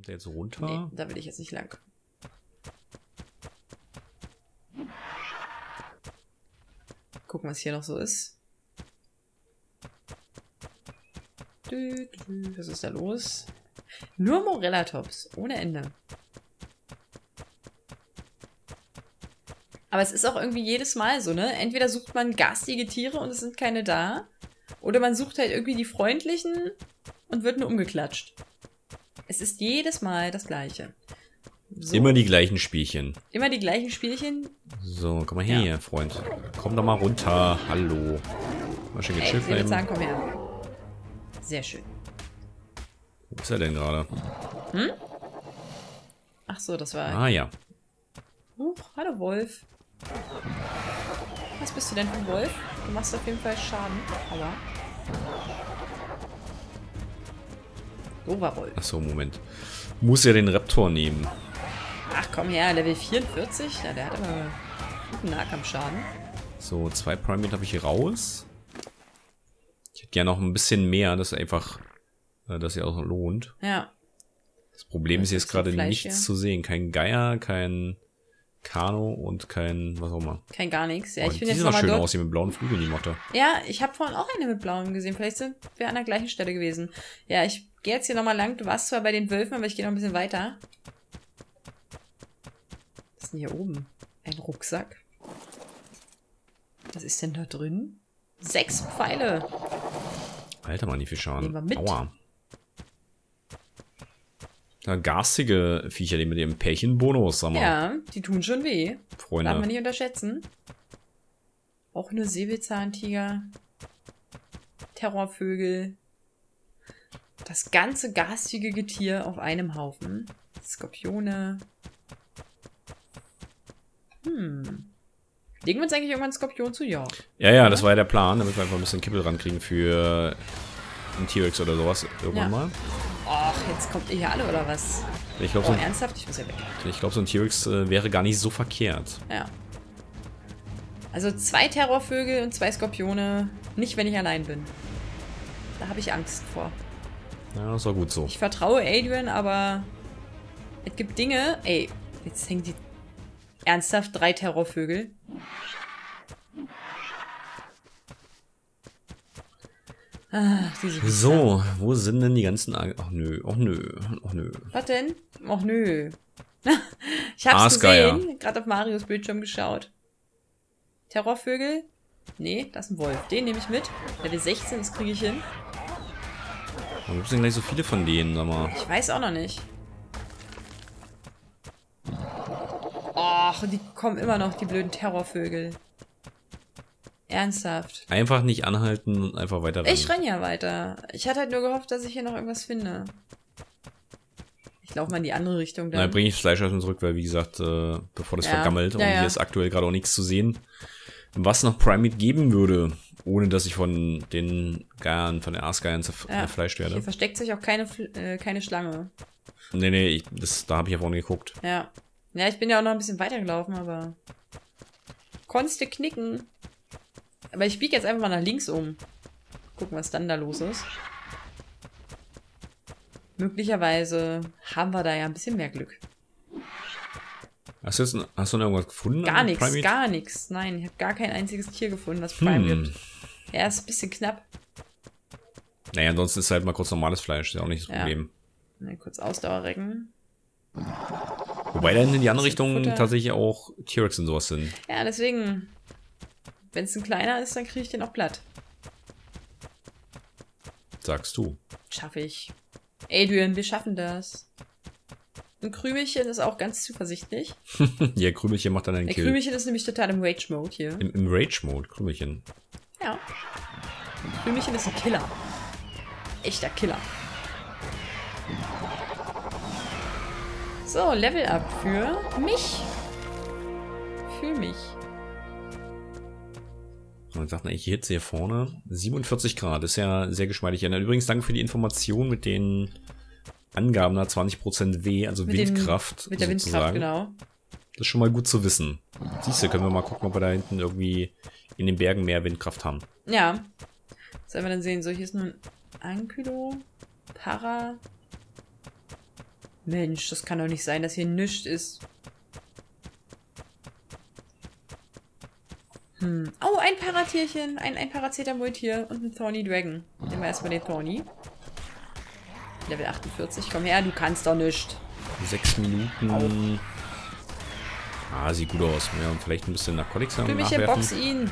Kommt der jetzt runter? Nee, da will ich jetzt nicht lang. Gucken, was hier noch so ist. Dü, dü, Was ist da los? Nur Morella-Tops. Ohne Ende. Aber es ist auch irgendwie jedes Mal so, ne? Entweder sucht man garstige Tiere und es sind keine da. Oder man sucht halt irgendwie die freundlichen und wird nur umgeklatscht. Es ist jedes Mal das Gleiche. So. Immer die gleichen Spielchen. Immer die gleichen Spielchen. So, komm mal her, ja. Freund. Komm doch mal runter. Hallo. Mal schön gechillt bleiben. sagen, komm her. Sehr schön. Wo ist er denn gerade? Hm? Ach so, das war... Ah, ja. Huch, hallo Wolf. Was bist du denn für ein Wolf? Du machst auf jeden Fall Schaden. Aua. Overroll. Achso, Moment. Muss ja den Raptor nehmen. Ach komm her, Level 44? Ja, der hat aber guten Nahkampfschaden. So, zwei Primate habe ich hier raus. Ich hätte gerne noch ein bisschen mehr, dass einfach, äh, dass sich auch lohnt. Ja. Das Problem das ist jetzt gerade nichts hier. zu sehen. Kein Geier, kein Kano und kein, was auch immer. Kein gar nichts. Ja, oh, ich bin jetzt noch schön dort. aus, die mit blauen Flügeln, die Motte. Ja, ich habe vorhin auch eine mit blauen gesehen. Vielleicht sind wir an der gleichen Stelle gewesen. Ja, ich gehe jetzt hier nochmal lang. Du warst zwar bei den Wölfen, aber ich gehe noch ein bisschen weiter. Was ist denn hier oben? Ein Rucksack. Was ist denn da drin? Sechs Pfeile. Alter, Mann, die viel Schaden. Nehmen wir mit. Aua. Ja, garstige Viecher, die mit ihrem Pärchenbonus, sag mal. Ja, die tun schon weh. Freunde. Darf man nicht unterschätzen. Auch nur Säbelzahntiger. Terrorvögel. Das ganze garstige Getier auf einem Haufen. Skorpione. Hm. Legen wir uns eigentlich irgendwann Skorpion zu? Ja. Ja, ja, das war ja der Plan, damit wir einfach ein bisschen Kippel rankriegen für einen T-Rex oder sowas irgendwann ja. mal. Och, jetzt kommt ihr hier alle oder was? Ich glaube, oh, so ernsthaft? Ich muss ja weg. Ich glaube, so ein T-Rex äh, wäre gar nicht so verkehrt. Ja. Also zwei Terrorvögel und zwei Skorpione. Nicht, wenn ich allein bin. Da habe ich Angst vor. Ja, das war gut so. Ich vertraue Adrian, aber es gibt Dinge. Ey, jetzt hängen die ernsthaft drei Terrorvögel. Ach, so, wo sind denn die ganzen... Ach nö, ach nö, ach nö. Was denn? Ach nö. ich hab's Aasgeier. gesehen, gerade auf Marios Bildschirm geschaut. Terrorvögel? Nee, das ist ein Wolf. Den nehme ich mit. Level 16, das kriege ich hin. Warum gibt es denn gleich so viele von denen, sag mal? Ich weiß auch noch nicht. Och, die kommen immer noch, die blöden Terrorvögel. Ernsthaft. Einfach nicht anhalten und einfach weiter rennen. Ich renn ja weiter. Ich hatte halt nur gehofft, dass ich hier noch irgendwas finde. Ich laufe mal in die andere Richtung dann. Na, bringe ich das Fleisch erstmal zurück, weil wie gesagt, äh, bevor das ja. vergammelt und ja. hier ist aktuell gerade auch nichts zu sehen. Was noch Primate geben würde, ohne dass ich von den Geiern, von den Aasgeiern zerfleischt werde. Hier versteckt sich auch keine, äh, keine Schlange. Nee, nee, ich, das, da habe ich ja vorhin geguckt. Ja. Ja, ich bin ja auch noch ein bisschen weitergelaufen, aber. Konntest du knicken. Aber ich biege jetzt einfach mal nach links um. Gucken, was dann da los ist. Möglicherweise haben wir da ja ein bisschen mehr Glück. Hast du, jetzt, hast du noch irgendwas gefunden? Gar nichts, gar nichts. Nein, ich habe gar kein einziges Tier gefunden, das Prime hm. gibt. Ja, ist ein bisschen knapp. Naja, ansonsten ist halt mal kurz normales Fleisch, ist ja auch nicht das ja. Problem. Na, kurz Ausdauer recken. Wobei dann in die andere Richtung Futter. tatsächlich auch T-Rex und sowas sind. Ja, deswegen wenn es ein kleiner ist, dann kriege ich den auch platt. Sagst du. Schaffe ich. Adrian, wir schaffen das. Ein Krümelchen ist auch ganz zuversichtlich. ja, Krümelchen macht dann einen Der Kill. Krümelchen ist nämlich total im Rage-Mode hier. Im, Im Rage-Mode, Krümelchen. Ja. Krümelchen ist ein Killer. Echter Killer. So, Level Up für mich. Für mich. Und sagt, ich Hitze hier vorne. 47 Grad, ist ja sehr geschmeidig. Ja, übrigens danke für die Information mit den Angaben da 20% W, also mit Windkraft. Den, mit der sozusagen. Windkraft, genau. Das ist schon mal gut zu wissen. Siehst du, können wir mal gucken, ob wir da hinten irgendwie in den Bergen mehr Windkraft haben. Ja. Sollen wir dann sehen, so hier ist nun Ankylo, Para. Mensch, das kann doch nicht sein, dass hier nichts ist. Hm. Oh, ein Paratierchen. Ein, ein Paracetamol-Tier und ein Thorny Dragon. Nehmen wir erstmal den Thorny. Level 48. Komm her, du kannst doch nicht. Sechs Minuten. Au. Ah, sieht gut aus. Ja, und vielleicht ein bisschen Narcotics haben. Für mich hier box ihn.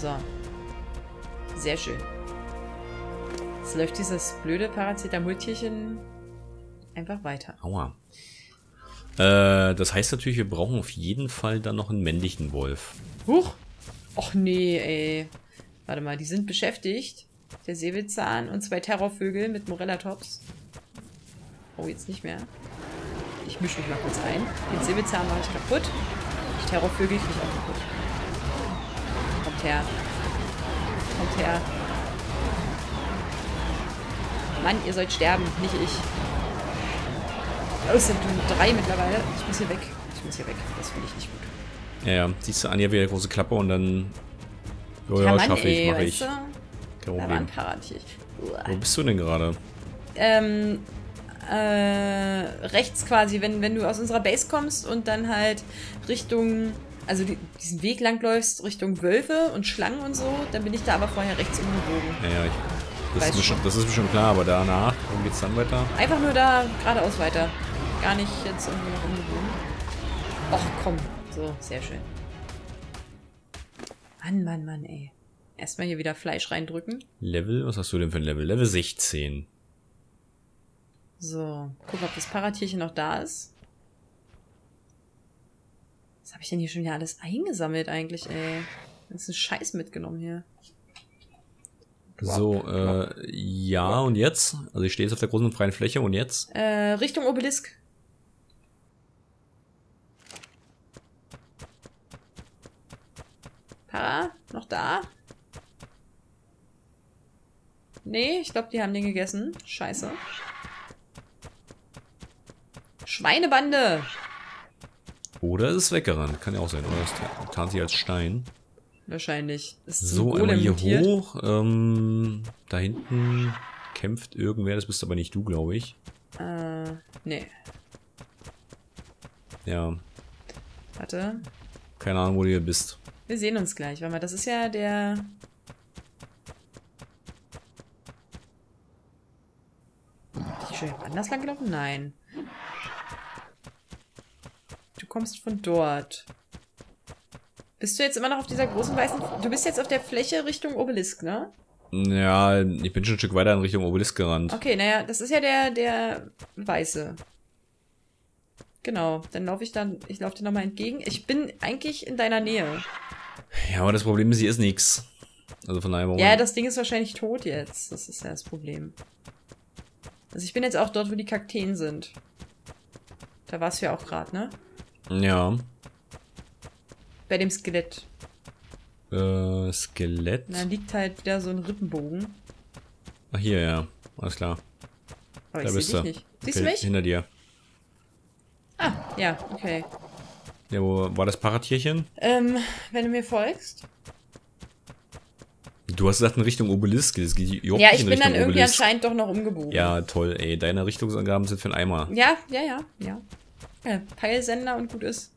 So. Sehr schön. Jetzt läuft dieses blöde Paracetamol-Tierchen einfach weiter. Aua. Äh, das heißt natürlich, wir brauchen auf jeden Fall dann noch einen männlichen Wolf. Huch! Och nee, ey. Warte mal, die sind beschäftigt. Der Säbelzahn und zwei Terrorvögel mit Morella-Tops. Oh, jetzt nicht mehr. Ich mische mich mal kurz ein. Den Säbelzahn mache ich kaputt. Die Terrorvögel kriege ich auch kaputt. Kommt her. Kommt her. Mann, ihr sollt sterben, nicht ich. Oh, es sind drei mittlerweile. Ich muss hier weg. Ich muss hier weg. Das finde ich nicht gut. Ja, ja. Siehst du, Anja wieder große Klappe und dann... Oh ja, ja schaffe ich, mache ich. Kein Problem. Wo bist du denn gerade? Ähm, äh, rechts quasi, wenn, wenn du aus unserer Base kommst und dann halt Richtung, also die, diesen Weg lang läufst, Richtung Wölfe und Schlangen und so, dann bin ich da aber vorher rechts umgebogen. Ja, ja, ich, das, ist mir schon, das ist mir schon klar, aber danach, wo geht's dann weiter? Einfach nur da geradeaus weiter gar nicht jetzt irgendwie noch umgebogen. Och, komm. So, sehr schön. Mann, Mann, Mann, ey. Erstmal hier wieder Fleisch reindrücken. Level? Was hast du denn für ein Level? Level 16. So, guck, ob das Paratierchen noch da ist. Was habe ich denn hier schon wieder alles eingesammelt eigentlich, ey? Das ist ein Scheiß mitgenommen hier. So, äh, ja, und jetzt? Also ich stehe jetzt auf der großen freien Fläche und jetzt? Äh, Richtung Obelisk. Para? Noch da? Nee, ich glaube, die haben den gegessen. Scheiße. Schweinebande! Oder ist es weggerannt. Kann ja auch sein. Oder es tarnt sie als Stein. Wahrscheinlich. so, einmal hier mutiert. hoch. Ähm, da hinten kämpft irgendwer. Das bist aber nicht du, glaube ich. Äh, nee. Ja. Warte. Keine Ahnung, wo du hier bist. Wir sehen uns gleich. Warte mal, das ist ja der... Ich schon anders lang gelaufen? Nein. Du kommst von dort. Bist du jetzt immer noch auf dieser großen weißen... Du bist jetzt auf der Fläche Richtung Obelisk, ne? Ja, ich bin schon ein Stück weiter in Richtung Obelisk gerannt. Okay, naja, das ist ja der, der weiße. Genau, dann laufe ich dann, ich laufe dir nochmal entgegen. Ich bin eigentlich in deiner Nähe. Ja, aber das Problem ist, hier ist nichts. Also von daher. Ja, das Ding ist wahrscheinlich tot jetzt. Das ist ja das Problem. Also ich bin jetzt auch dort, wo die Kakteen sind. Da warst du ja auch gerade, ne? Ja. Bei dem Skelett. Äh, Skelett? Da liegt halt wieder so ein Rippenbogen. Ach, hier, ja. Alles klar. Aber da ich bist du. Nicht. Siehst okay, du mich? Hinter dir. Ah, ja, okay. Ja, wo war das Paratierchen? Ähm, wenn du mir folgst. Du hast gesagt in Richtung Obelisk. Das geht ja, ich bin dann irgendwie Obelisk. anscheinend doch noch umgebogen. Ja, toll, ey. Deine Richtungsangaben sind für einen Eimer. Ja, ja, ja, ja. ja Peilsender und gut ist.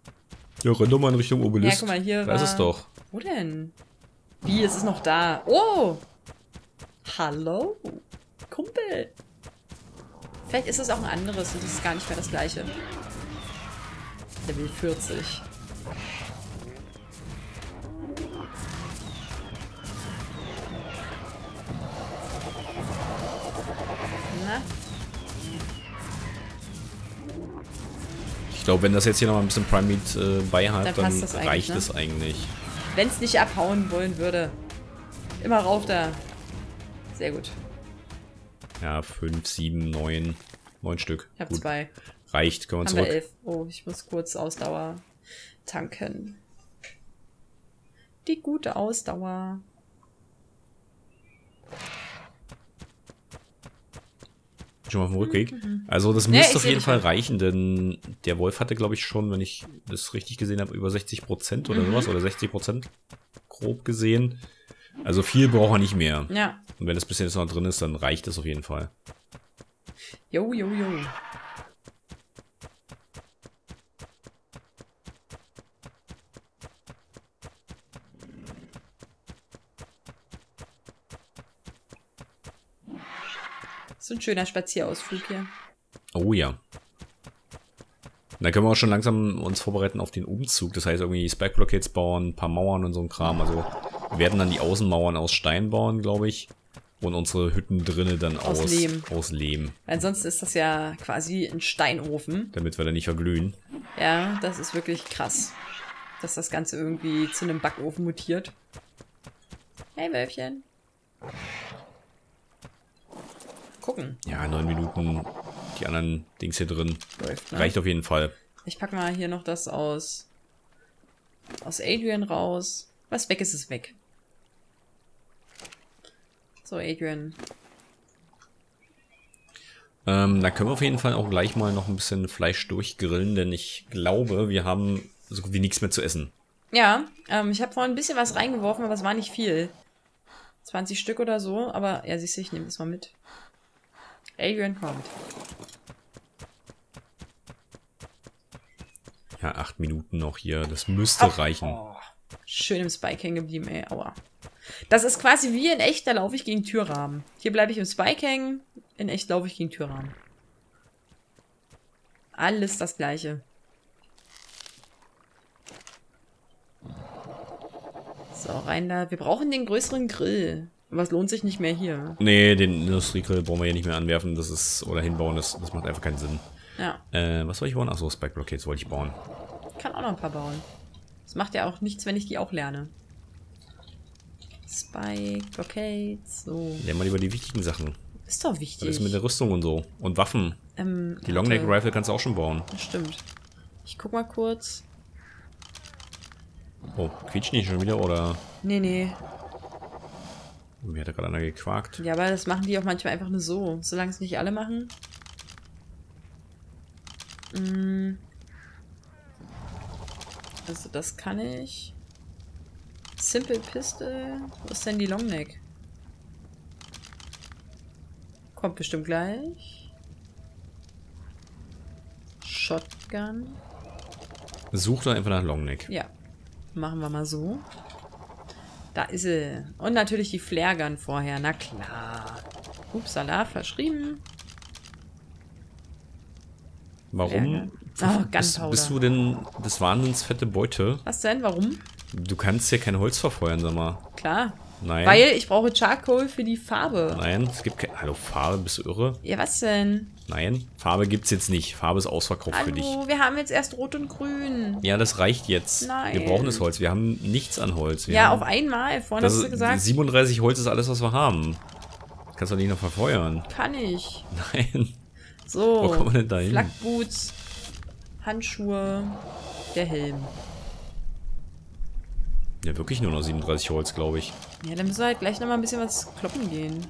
Ja, renn doch mal in Richtung Obelisk. Ja, guck mal, hier Da ist es doch. Wo denn? Wie, ist es noch da? Oh! Hallo? Kumpel! Vielleicht ist es auch ein anderes und es ist gar nicht mehr das gleiche. Level 40. Na? Ich glaube, wenn das jetzt hier noch mal ein bisschen Prime Meat äh, bei hat, dann, dann reicht ne? es eigentlich. Wenn es nicht abhauen wollen würde. Immer rauf da. Sehr gut. Ja, 5, 7, 9. 9 Stück. Ich habe zwei. Reicht, können wir Haben zurück. Wir elf. Oh, ich muss kurz Ausdauer tanken. Die gute Ausdauer. Schon mal auf dem Rückweg. Mhm. Also das müsste nee, auf jeden Fall reichen, denn der Wolf hatte, glaube ich, schon, wenn ich das richtig gesehen habe, über 60 Prozent oder mhm. sowas, oder 60 Prozent grob gesehen. Also viel braucht er nicht mehr. Ja. Und wenn das bisschen jetzt noch drin ist, dann reicht das auf jeden Fall. Jo, jo, jo. So ein schöner Spazierausflug hier. Oh ja. Da können wir auch schon langsam uns vorbereiten auf den Umzug. Das heißt irgendwie Spike Blockades bauen, ein paar Mauern und so ein Kram. Also werden dann die Außenmauern aus Stein bauen, glaube ich. Und unsere Hütten drinnen dann aus, aus Lehm. Aus Lehm. Sonst ist das ja quasi ein Steinofen. Damit wir da nicht verglühen. Ja, das ist wirklich krass. Dass das Ganze irgendwie zu einem Backofen mutiert. Hey, Wölfchen. Gucken. Ja, neun Minuten. Die anderen Dings hier drin. Läuft, ne? Reicht auf jeden Fall. Ich pack mal hier noch das aus, aus Adrian raus. Was weg ist, ist weg. So, Adrian. Ähm, da können wir auf jeden Fall auch gleich mal noch ein bisschen Fleisch durchgrillen, denn ich glaube, wir haben so gut wie nichts mehr zu essen. Ja, ähm, ich habe vorhin ein bisschen was reingeworfen, aber es war nicht viel. 20 Stück oder so, aber ja, siehst du, ich nehme das mal mit. Adrian kommt. Ja, acht Minuten noch hier. Das müsste Ach, reichen. Oh, schön im Spike hängen geblieben, ey. Aua. Das ist quasi wie in echt, da laufe ich gegen Türrahmen. Hier bleibe ich im Spike hängen, in echt laufe ich gegen Türrahmen. Alles das gleiche. So, rein da. Wir brauchen den größeren Grill. Was lohnt sich nicht mehr hier? Nee, den Industriegrill brauchen wir hier nicht mehr anwerfen. Das ist, oder hinbauen, das, das macht einfach keinen Sinn. Ja. Äh, was soll ich bauen? Achso, Spike Blockades wollte ich bauen. Ich kann auch noch ein paar bauen. Das macht ja auch nichts, wenn ich die auch lerne. Spike, Blockades, so. Lern mal lieber die wichtigen Sachen. Ist doch wichtig. Was ist mit der Rüstung und so? Und Waffen. Ähm, die Longneck Rifle kannst du auch schon bauen. Das stimmt. Ich guck mal kurz. Oh, quietscht nicht schon wieder, oder? Nee, nee. Mir hat da gerade einer gequakt. Ja, aber das machen die auch manchmal einfach nur so. Solange es nicht alle machen. Mm. Also das kann ich. Simple Pistol. Wo ist denn die Longneck? Kommt bestimmt gleich. Shotgun. Such doch einfach nach Longneck. Ja. Machen wir mal so. Da ist sie. Und natürlich die Flaregun vorher. Na klar. Upsala, verschrieben. Warum? Oh, bist, bist du denn des Wahnsinns fette Beute? Was denn? Warum? Du kannst hier kein Holz verfeuern, sag mal. Klar. Nein. Weil ich brauche Charcoal für die Farbe. Nein, es gibt keine. Hallo, Farbe, bist du irre? Ja, was denn? Nein, Farbe gibt's jetzt nicht. Farbe ist ausverkauft Hallo, für dich. wir haben jetzt erst Rot und Grün. Ja, das reicht jetzt. Nein. Wir brauchen das Holz. Wir haben nichts an Holz. Wir ja, auf einmal. Vorhin hast du gesagt. 37 Holz ist alles, was wir haben. Das kannst du nicht noch verfeuern. Kann ich. Nein. So. Wo kommen wir denn da hin? Flackboots, Handschuhe, der Helm. Ja, wirklich nur noch 37 Holz, glaube ich. Ja, dann müssen wir halt gleich nochmal ein bisschen was kloppen gehen.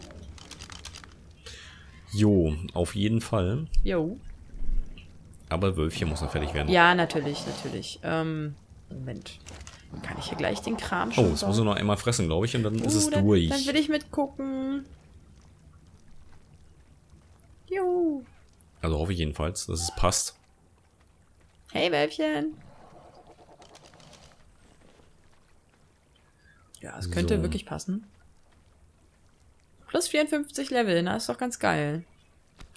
Jo, auf jeden Fall. Jo. Aber Wölfchen muss noch fertig werden. Ja, natürlich, natürlich. Ähm, Moment. Kann ich hier gleich den Kram schon Oh, das muss er noch einmal fressen, glaube ich, und dann uh, ist es dann, durch. Dann will ich mitgucken. Jo. Also hoffe ich jedenfalls, dass es passt. Hey, Wölfchen. Ja, es könnte so. wirklich passen. Plus 54 Level, na, ist doch ganz geil.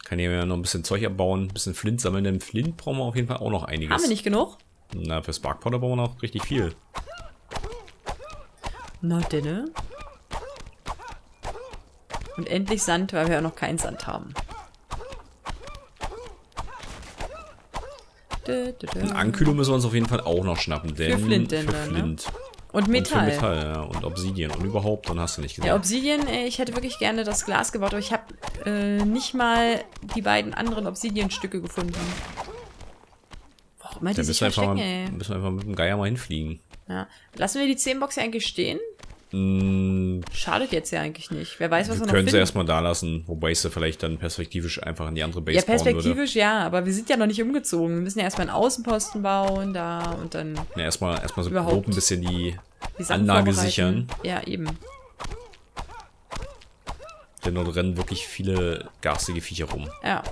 Kann hier ja noch ein bisschen Zeug abbauen, ein bisschen Flint sammeln, denn Flint brauchen wir auf jeden Fall auch noch einiges. Haben wir nicht genug? Na, für Spark Powder brauchen wir noch richtig viel. Na, denn. Und endlich Sand, weil wir ja noch keinen Sand haben. Und Ankühlung müssen wir uns auf jeden Fall auch noch schnappen, denn für Flint. Denn, für ne? Flint. Ne? Und Metall. Und Metall, ja. Und Obsidian. Und überhaupt, dann hast du nicht gesagt. Ja, Obsidian, äh, ich hätte wirklich gerne das Glas gebaut, aber ich habe äh, nicht mal die beiden anderen Obsidian-Stücke gefunden. Warum hätte ich einfach mal, müssen wir einfach mit dem Geier mal hinfliegen. Ja. Lassen wir die 10 Box eigentlich stehen? Mm, Schadet jetzt ja eigentlich nicht. Wer weiß, was wir, wir noch können sie erstmal da lassen, wobei ich sie vielleicht dann perspektivisch einfach in die andere Base Ja, perspektivisch ja, aber wir sind ja noch nicht umgezogen. Wir müssen ja erstmal einen Außenposten bauen da und dann. Ja, erstmal erstmal so grob ein bisschen die, die Anlage sichern. Ja, eben. Denn dort rennen wirklich viele garstige Viecher rum. Ja.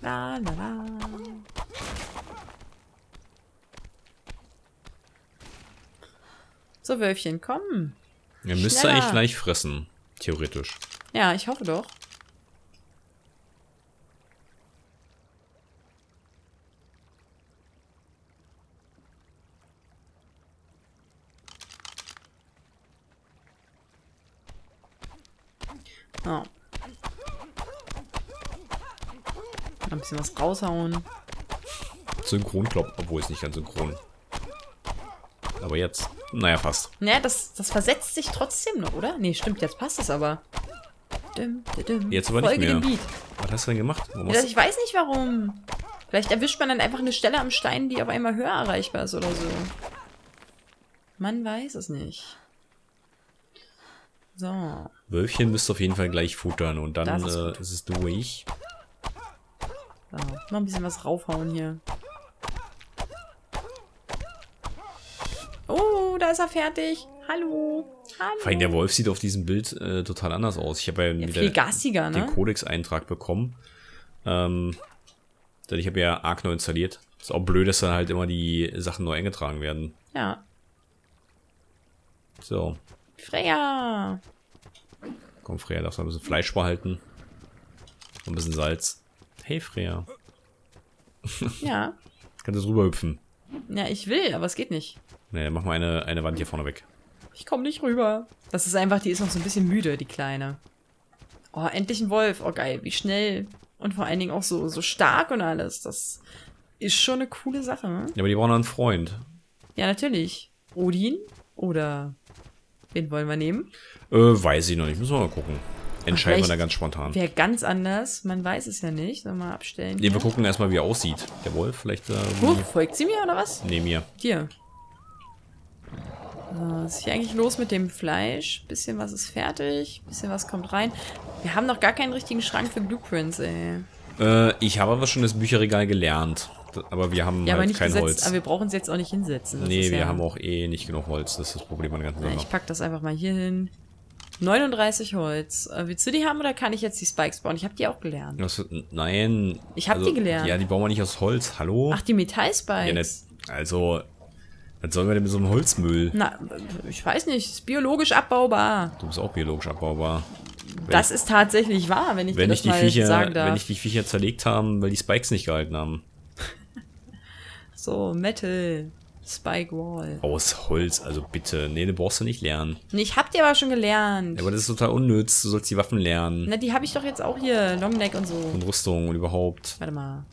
La, la, la. So, Wölfchen, komm. Ihr müsst eigentlich gleich fressen, theoretisch. Ja, ich hoffe doch. Oh. Ein bisschen was raushauen. Synchron kloppt, obwohl es nicht ganz synchron. Aber jetzt. Naja, fast. Naja, das, das versetzt sich trotzdem noch, oder? Nee, stimmt, jetzt passt es aber. Dum, dum, jetzt aber Folge nicht mehr. Was hast du denn gemacht? Ja, ich weiß nicht warum. Vielleicht erwischt man dann einfach eine Stelle am Stein, die auf einmal höher erreichbar ist oder so. Man weiß es nicht. So. Wölfchen müsst auf jeden Fall gleich futtern und dann ist, äh, ist, es durch. So, noch ein bisschen was raufhauen hier. Oh, da ist er fertig. Hallo. Hallo. Vor allem der Wolf sieht auf diesem Bild äh, total anders aus. Ich habe ja, ja wieder gastiger, den ne? Codex-Eintrag bekommen. Ähm, denn ich habe ja Arc neu installiert. Ist auch blöd, dass dann halt immer die Sachen neu eingetragen werden. Ja. So. Freya! Komm, Freya, darfst du ein bisschen Fleisch behalten. Und ein bisschen Salz. Hey, Freya. Ja. Kannst du drüber hüpfen. Ja, ich will, aber es geht nicht. Nee, mach mal eine, eine Wand hier vorne weg. Ich komme nicht rüber. Das ist einfach, die ist noch so ein bisschen müde, die Kleine. Oh, endlich ein Wolf. Oh, geil. Wie schnell. Und vor allen Dingen auch so, so stark und alles. Das ist schon eine coole Sache. Ne? Ja, aber die brauchen noch einen Freund. Ja, natürlich. Odin oder wen wollen wir nehmen? Äh, weiß ich noch nicht. Müssen wir mal gucken. Entscheiden wir da ganz spontan. Wäre ganz anders. Man weiß es ja nicht. Sollen wir mal abstellen. Nee, wir gucken erstmal, wie er aussieht. Der Wolf vielleicht. Äh, Huch, folgt sie mir oder was? Nee, mir. Dir. So, was ist hier eigentlich los mit dem Fleisch? Bisschen was ist fertig, bisschen was kommt rein. Wir haben noch gar keinen richtigen Schrank für Blueprints, ey. Äh, ich habe aber schon das Bücherregal gelernt. Aber wir haben ja, halt kein gesetzt, Holz. Aber wir brauchen es jetzt auch nicht hinsetzen. Das nee, wir ja haben auch eh nicht genug Holz. Das ist das Problem an der ganzen Sache. Ich pack das einfach mal hier hin. 39 Holz. Äh, willst du die haben oder kann ich jetzt die Spikes bauen? Ich habe die auch gelernt. Was, nein. Ich habe also, die gelernt. Ja, die bauen wir nicht aus Holz. Hallo? Ach, die Metallspikes. Ja, nicht, also, was sollen wir denn mit so einem Holzmüll? Na, ich weiß nicht. Ist biologisch abbaubar. Du bist auch biologisch abbaubar. Wenn das ich, ist tatsächlich wahr, wenn ich wenn dir das ich die mal Viecher, sagen darf. Wenn ich die Viecher zerlegt haben, weil die Spikes nicht gehalten haben. so, Metal. Spike Wall. Aus Holz, also bitte. Nee, du brauchst du nicht lernen. Nee, ich hab die aber schon gelernt. Ja, aber das ist total unnütz. Du sollst die Waffen lernen. Na, die habe ich doch jetzt auch hier. Longneck und so. Und Rüstung und überhaupt. Warte mal.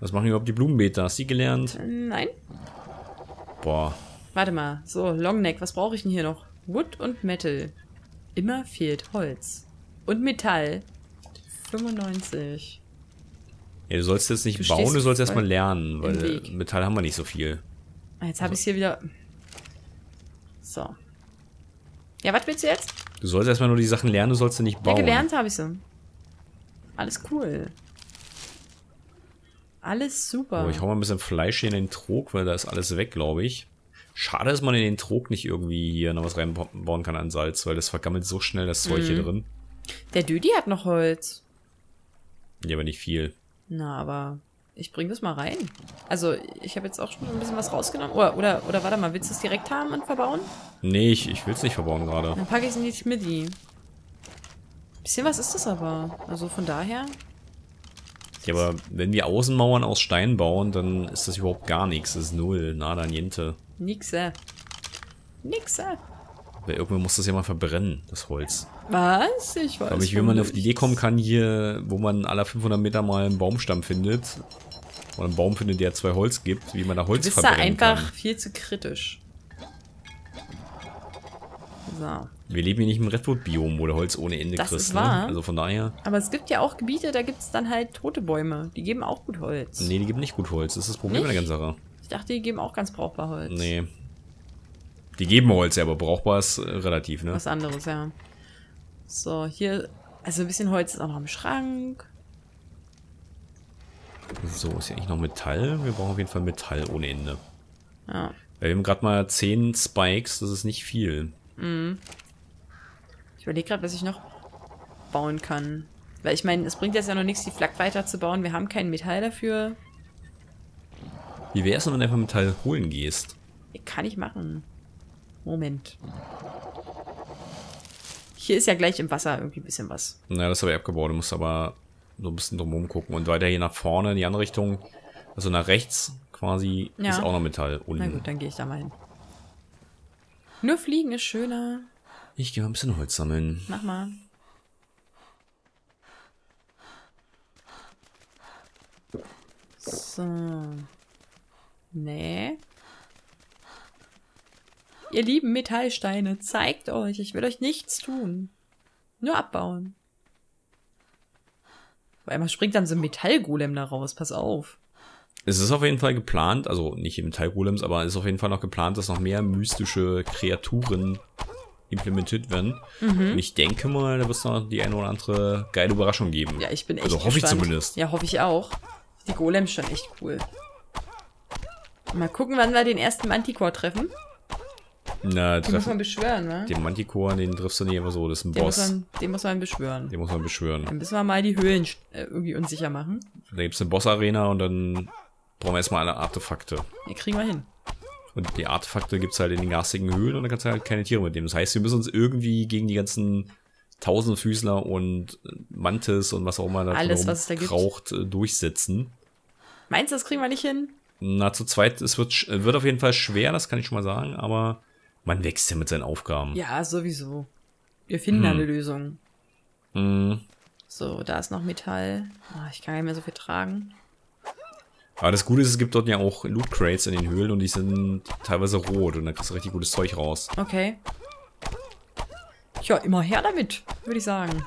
Was machen überhaupt die Blumenbeete? Hast du die gelernt? Nein. Boah. Warte mal. So, Longneck. Was brauche ich denn hier noch? Wood und Metal. Immer fehlt Holz. Und Metall. 95. Ja, du sollst jetzt nicht du bauen, du sollst erstmal lernen, weil Metall haben wir nicht so viel. Ah, jetzt habe also. ich hier wieder. So. Ja, was willst du jetzt? Du sollst erstmal nur die Sachen lernen, du sollst sie nicht bauen. Ja, gelernt habe ich sie. Alles cool. Alles super. Oh, ich hau mal ein bisschen Fleisch hier in den Trog, weil da ist alles weg, glaube ich. Schade, dass man in den Trog nicht irgendwie hier noch was reinbauen kann an Salz, weil das vergammelt so schnell das Zeug mhm. hier drin. Der Düdi hat noch Holz. Ja, aber nicht viel. Na, aber ich bring das mal rein. Also, ich habe jetzt auch schon ein bisschen was rausgenommen. Oder, oder, oder warte mal, willst du es direkt haben und verbauen? Nee, ich, ich will es nicht verbauen gerade. Dann packe ich es in die Schmidti. Bisschen was ist das aber. Also von daher. Ja, aber wenn wir Außenmauern aus Stein bauen, dann ist das überhaupt gar nichts. Das ist null. Nada, niente. Nixe. Nixe. Weil irgendwann muss das ja mal verbrennen, das Holz. Was? Ich weiß nicht. wie man auf die Idee kommen kann, hier, wo man alle 500 Meter mal einen Baumstamm findet, oder einen Baum findet, der zwei Holz gibt, wie man da Holz du bist verbrennen da einfach kann. viel zu kritisch. So. Wir leben hier nicht im Redwood-Biom, wo der Holz ohne Ende das kriegst. Ist ne? wahr. Ne? Also von daher. Aber es gibt ja auch Gebiete, da gibt es dann halt tote Bäume. Die geben auch gut Holz. Nee, die geben nicht gut Holz. Das ist das Problem nicht? der ganzen Sache. Ich dachte, die geben auch ganz brauchbar Holz. Nee. Die geben Holz, ja, aber brauchbar ist äh, relativ, ne? Was anderes, ja. So, hier, also ein bisschen Holz ist auch noch im Schrank. So, ist hier eigentlich noch Metall? Wir brauchen auf jeden Fall Metall ohne Ende. Ja. Wir haben gerade mal 10 Spikes, das ist nicht viel. Mhm. Ich überlege gerade, was ich noch bauen kann. Weil ich meine, es bringt jetzt ja noch nichts, die Flak weiterzubauen. Wir haben kein Metall dafür. Wie wäre es, wenn du einfach Metall holen gehst? Kann ich machen. Moment. Hier ist ja gleich im Wasser irgendwie ein bisschen was. Na, das habe ich abgebaut. Du musst aber so ein bisschen drumherum gucken. Und weiter hier nach vorne in die andere Richtung, also nach rechts quasi, ja. ist auch noch Metall unten. Na gut, dann gehe ich da mal hin. Nur fliegen ist schöner. Ich gehe mal ein bisschen Holz sammeln. Mach mal. So. Nee. Ihr lieben Metallsteine, zeigt euch. Ich will euch nichts tun. Nur abbauen. Weil man springt dann so ein Metallgolem da raus. Pass auf. Es ist auf jeden Fall geplant, also nicht im Metallgolems, aber es ist auf jeden Fall noch geplant, dass noch mehr mystische Kreaturen implementiert werden. Mhm. Und ich denke mal, da wird es noch die eine oder andere geile Überraschung geben. Ja, ich bin echt Also hoffe gespannt. ich zumindest. Ja, hoffe ich auch. Die Golems schon echt cool. Mal gucken, wann wir den ersten Manticore treffen. Na, den muss man beschwören, ne? Den Manticore, den triffst du nicht immer so, das ist ein den Boss. Muss man, den muss man beschwören. Den muss man beschwören. Dann müssen wir mal die Höhlen äh, irgendwie unsicher machen. Da gibt es eine Boss-Arena und dann brauchen wir erstmal alle Artefakte. Die kriegen wir hin. Und die Artefakte gibt es halt in den garstigen Höhlen und dann kannst du halt keine Tiere mitnehmen. Das heißt, wir müssen uns irgendwie gegen die ganzen Tausendfüßler und Mantis und was auch immer da Alles, was da braucht. Äh, durchsetzen. Meinst du, das kriegen wir nicht hin? Na, zu zweit, es wird, wird auf jeden Fall schwer, das kann ich schon mal sagen, aber man wächst ja mit seinen Aufgaben. Ja, sowieso. Wir finden hm. eine Lösung. Hm. So, da ist noch Metall. Oh, ich kann nicht mehr so viel tragen. Aber das Gute ist, es gibt dort ja auch Loot Crates in den Höhlen und die sind teilweise rot und da kriegst du richtig gutes Zeug raus. Okay. Ja, immer her damit, würde ich sagen.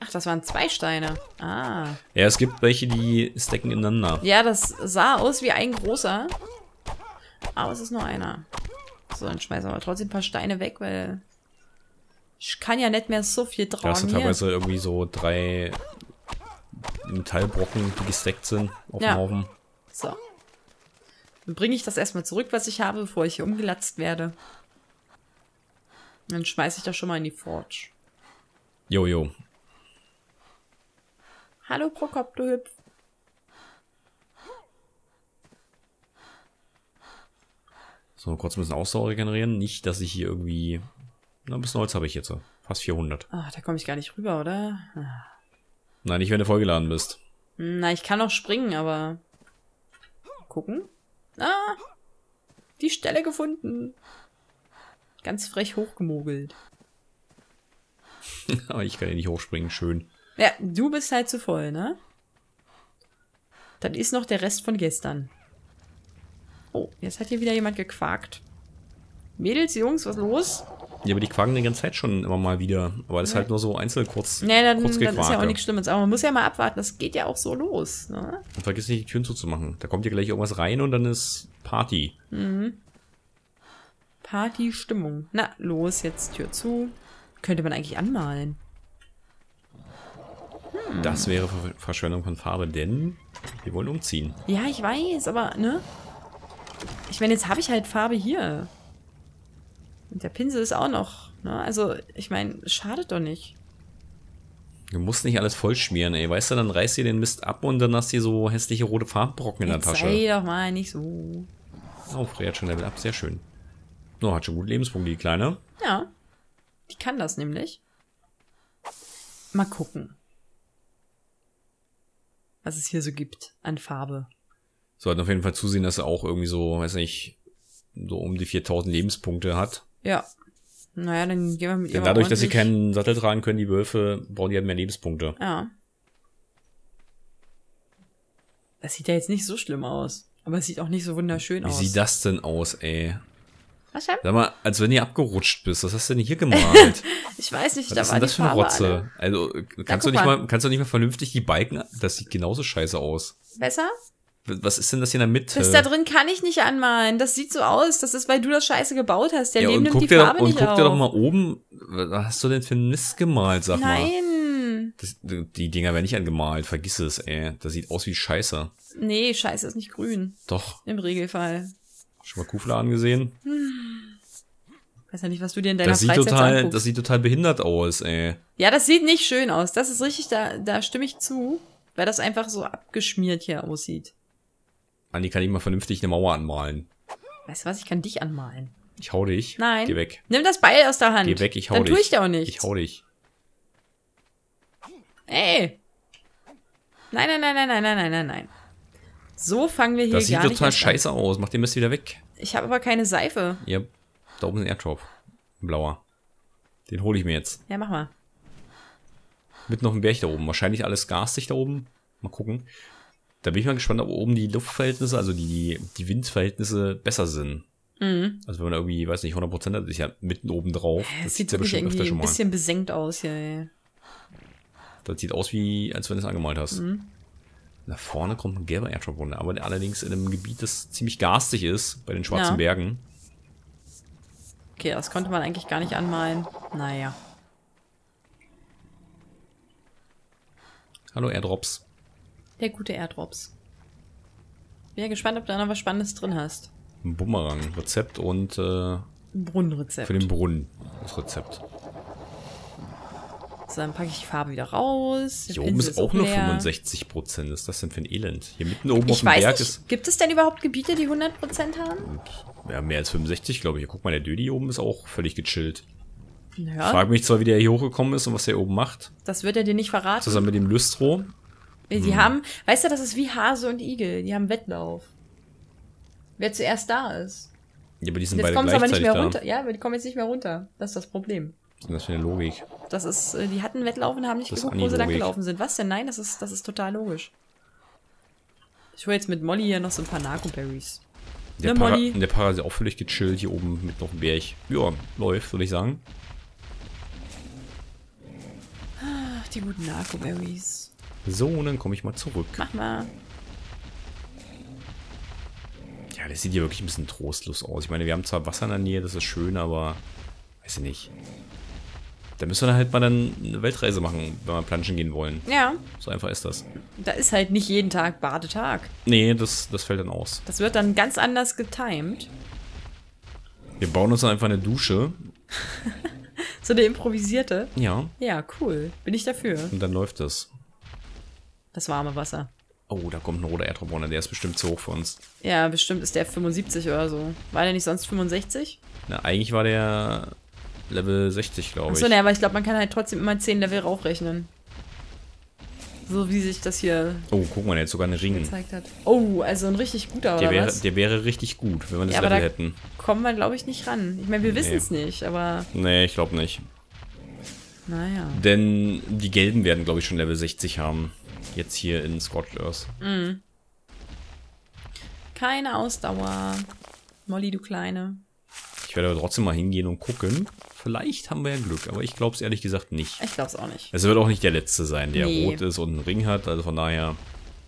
Ach, das waren zwei Steine. Ah. Ja, es gibt welche, die stecken ineinander. Ja, das sah aus wie ein großer. Aber es ist nur einer. So, dann schmeißen wir trotzdem ein paar Steine weg, weil ich kann ja nicht mehr so viel tragen. Da hast du teilweise irgendwie so drei Metallbrocken, die gesteckt sind auf ja. dem Haufen. So. Dann bringe ich das erstmal zurück, was ich habe, bevor ich hier umgelatzt werde. Dann schmeiße ich das schon mal in die Forge. Jojo. Hallo Prokop, du Hüpf. So, kurz ein bisschen Ausdauer regenerieren. Nicht, dass ich hier irgendwie... Na, ein bisschen Holz habe ich jetzt. Fast 400. Ach, da komme ich gar nicht rüber, oder? Nein, nicht, wenn du vollgeladen bist. Na, ich kann auch springen, aber... Gucken. Ah! Die Stelle gefunden. Ganz frech hochgemogelt. aber ich kann ja nicht hochspringen, schön. Ja, du bist halt zu voll, ne? Dann ist noch der Rest von gestern. Oh, jetzt hat hier wieder jemand gequakt. Mädels, Jungs, was los? Ja, aber die quaken die ganze Zeit schon immer mal wieder. Aber das ist halt nur so einzeln kurz. Nee, dann, kurz dann ist ja auch nichts Schlimmes. Aber man muss ja mal abwarten, das geht ja auch so los. Ne? Und vergiss nicht, die Türen zuzumachen. Da kommt hier gleich irgendwas rein und dann ist Party. Mhm. Party-Stimmung. Na, los, jetzt Tür zu. Könnte man eigentlich anmalen. Das wäre Verschwendung von Farbe, denn wir wollen umziehen. Ja, ich weiß, aber, ne? Ich meine, jetzt habe ich halt Farbe hier. Und der Pinsel ist auch noch, ne? Also, ich meine, schadet doch nicht. Du musst nicht alles voll schmieren, ey. Weißt du, dann reißt ihr den Mist ab und dann hast du so hässliche rote Farbbrocken in der Tasche. Sei doch mal nicht so. Oh, Freya hat schon Level ab, sehr schön. No, hat schon gut Lebenspunkte, die Kleine. Ja. Die kann das nämlich. Mal gucken was es hier so gibt an Farbe. Sollten auf jeden Fall zusehen, dass er auch irgendwie so, weiß nicht, so um die 4000 Lebenspunkte hat. Ja. Naja, dann gehen wir mit ihr Dadurch, dass sie keinen Sattel tragen können, die Wölfe, brauchen die halt mehr Lebenspunkte. Ja. Das sieht ja jetzt nicht so schlimm aus. Aber es sieht auch nicht so wunderschön Wie aus. Wie sieht das denn aus, ey? Was denn? Sag mal, als wenn ihr abgerutscht bist. Was hast du denn hier gemalt? ich weiß nicht, Was da ist denn das für eine Rotze? Also, kannst du nicht mal, kannst du nicht mal vernünftig die Balken, das sieht genauso scheiße aus. Besser? Was ist denn das hier in der Mitte? Das da drin kann ich nicht anmalen. Das sieht so aus. Das ist, weil du das scheiße gebaut hast. Der ja, Leben nimmt die Farbe doch, nicht Und guck dir doch mal oben, was hast du denn für einen Mist gemalt, sag Nein. mal. Nein. Die Dinger werden nicht angemalt, vergiss es, ey. Das sieht aus wie Scheiße. Nee, Scheiße ist nicht grün. Doch. Im Regelfall. Schon mal Kufler angesehen? Hm. Weiß ja nicht, was du dir in deiner das sieht Freizeit total, anguckst. Das sieht total behindert aus, ey. Ja, das sieht nicht schön aus. Das ist richtig, da, da stimme ich zu. Weil das einfach so abgeschmiert hier aussieht. Andi, kann ich mal vernünftig eine Mauer anmalen? Weißt du was, ich kann dich anmalen. Ich hau dich. Nein. Geh weg. Nimm das Beil aus der Hand. Geh weg, ich hau Dann dich. tue ich dir auch nicht. Ich hau dich. Ey. Nein, nein, nein, nein, nein, nein, nein, nein, nein. So fangen wir hier Das sieht gar nicht total erst scheiße aus. Mach den Mist wieder weg. Ich habe aber keine Seife. Ja, da oben ist ein Airdrop. Ein blauer. Den hole ich mir jetzt. Ja, mach mal. Mit noch einem Berg da oben. Wahrscheinlich alles garstig da oben. Mal gucken. Da bin ich mal gespannt, ob oben die Luftverhältnisse, also die, die Windverhältnisse besser sind. Mhm. Also wenn man da irgendwie, weiß nicht, 100% hat, ist ja mitten oben drauf. Das sieht's sieht ja bestimmt öfter schon ein mal. bisschen besenkt aus hier. Ey. Das sieht aus wie, als wenn du es angemalt hast. Mhm. Da vorne kommt ein gelber Airdrop runter, aber der allerdings in einem Gebiet, das ziemlich garstig ist, bei den schwarzen Ja. Bergen. Okay, das konnte man eigentlich gar nicht anmalen. Naja. Hallo Airdrops. Der gute Airdrops. Bin ja gespannt, ob du da noch was Spannendes drin hast. Ein Bumerang, Rezept und äh, Ein Brunnenrezept. für den Brunnen das Rezept. So, dann packe ich die Farbe wieder raus. Hier oben ist auch nur leer. 65 Prozent. Was ist das denn für ein Elend? Hier mitten oben auf Ich dem weiß Berg nicht, ist gibt es denn überhaupt Gebiete, die 100% haben? ja, mehr als 65, glaube ich. Guck mal, der Dödi hier oben ist auch völlig gechillt. Ja, Frag mich zwar, wie der hier hochgekommen ist und was der hier oben macht. das wird er dir nicht verraten. Zusammen mit dem Lüstro. Die Hm. haben, weißt du, das ist wie Hase und Igel. Die haben Wettlauf. Wer zuerst da ist. Ja, aber die sind Jetzt beide kommen sie aber nicht gleichzeitig mehr da. runter. Ja, aber die kommen jetzt nicht mehr runter. Das ist das Problem. Was ist denn das für eine Logik? Das ist, äh, die hatten Wettlauf und haben nicht Das geguckt, wo sie lang gelaufen sind. Was denn? Nein, das ist, das ist total logisch. Ich hole jetzt mit Molly hier noch so ein paar Narco-Berries. Der, Ne, Para, Molly? der Para ist auch völlig gechillt hier oben mit noch einem Berg. Ja, läuft, würde ich sagen. Ach, die guten Narco-Berries. So, und dann komme ich mal zurück. Mach mal. Ja, das sieht hier wirklich ein bisschen trostlos aus. Ich meine, wir haben zwar Wasser in der Nähe, das ist schön, aber weiß ich nicht. Da müssen wir halt mal dann eine Weltreise machen, wenn wir planschen gehen wollen. Ja, So einfach ist das. da ist halt nicht jeden Tag Badetag. Nee, das, das fällt dann aus. Das wird dann ganz anders getimed. Wir bauen uns dann einfach eine Dusche. So eine improvisierte. Ja, Ja, cool. Bin ich dafür. und dann läuft das. Das warme Wasser. Oh, da kommt ein roter Airdrop runter, der ist bestimmt zu hoch für uns. Ja, bestimmt ist der 75 oder so. War der nicht sonst 65? Na, eigentlich war der Level 60, glaube ich. Achso, ne, aber ich glaube, man kann halt trotzdem immer 10 Level raufrechnen. So wie sich das hier Oh, guck mal, der hat sogar einen Ring. gezeigt hat. Oh, also ein richtig guter, Der oder wäre, was? der wäre richtig gut, wenn wir das Ja, aber Level da- hätten. Kommen wir, glaube ich, nicht ran. Ich meine, wir wissen es nicht, aber Nee, ich glaube nicht. Naja. Denn die Gelben werden, glaube ich, schon Level 60 haben. Jetzt hier in Scorched Earth. Keine Ausdauer. Molly, du Kleine. Ich werde aber trotzdem mal hingehen und gucken. Vielleicht haben wir ja Glück, aber ich glaube es ehrlich gesagt nicht. Ich glaube es auch nicht. Es wird auch nicht der letzte sein, der Nee. rot ist und einen Ring hat. Also von daher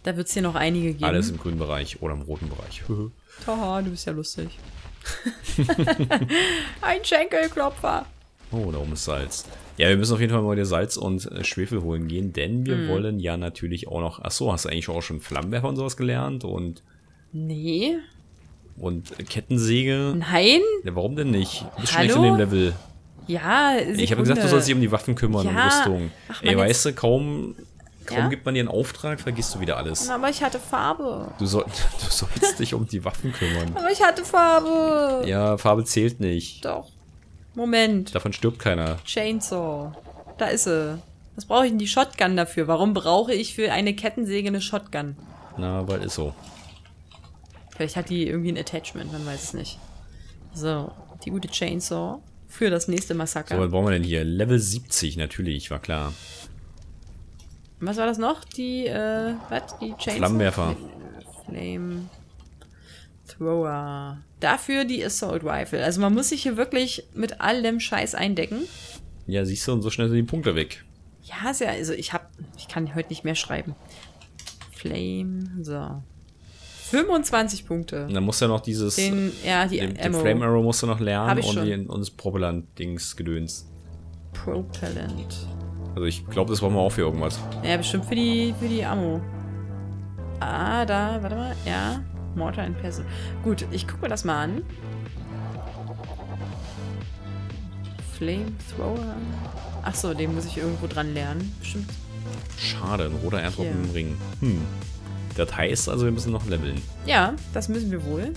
Da wird es hier noch einige geben. alles im grünen Bereich oder im roten Bereich. Haha, du bist ja lustig. Ein Schenkelklopfer. Oh, da oben ist Salz. Ja, wir müssen auf jeden Fall mal wieder Salz und äh, Schwefel holen gehen, denn wir wollen ja natürlich auch noch. Achso, hast du eigentlich auch schon Flammenwerfer und sowas gelernt und, Nee. und Kettensäge? Nein? Ja, warum denn nicht? Du bist schon Hallo? nicht in dem Level. Ja, Ich habe gesagt, du sollst dich um die Waffen kümmern und Ja. Rüstung. Ach, Ey, weißt du, kaum, kaum Ja? gibt man dir einen Auftrag, vergisst du wieder alles. Aber ich hatte Farbe. Du, soll, du sollst dich um die Waffen kümmern. Aber ich hatte Farbe. Ja, Farbe zählt nicht. Doch. Moment. Davon stirbt keiner. Chainsaw. Da ist sie. Was brauche ich denn die Shotgun dafür? Warum brauche ich für eine Kettensäge eine Shotgun? Na, weil ist so. Vielleicht hat die irgendwie ein Attachment, man weiß es nicht. So, die gute Chainsaw für das nächste So, Massaker. was brauchen wir denn hier? Level 70, natürlich, war klar. was war das noch? Die, äh, was? Die Chainsaw? Flammenwerfer. Flame Thrower. Dafür die Assault Rifle. Also man muss sich hier wirklich mit allem Scheiß eindecken. Ja, siehst du, und so schnell sind die Punkte weg. Ja, ist ja, also ich hab, ich kann heute nicht mehr schreiben. Flame, so. 25 Punkte. Und dann musst du ja noch dieses. Den, ja, die den, den Ammo. Flame Arrow musst du noch lernen und, die, und das Propellant-Dings gedöns. Propellant. Also ich glaube, das brauchen wir auch für irgendwas. Ja, bestimmt für die, für die Ammo. Ah, da, warte mal. Ja, Mortar and Pestle. Gut, ich gucke mir das mal an. Flamethrower. Achso, den muss ich irgendwo dran lernen. Bestimmt. Schade, ein roter Erdruppen im Ring. Hm. Das heißt also, wir müssen noch leveln. Ja, das müssen wir wohl.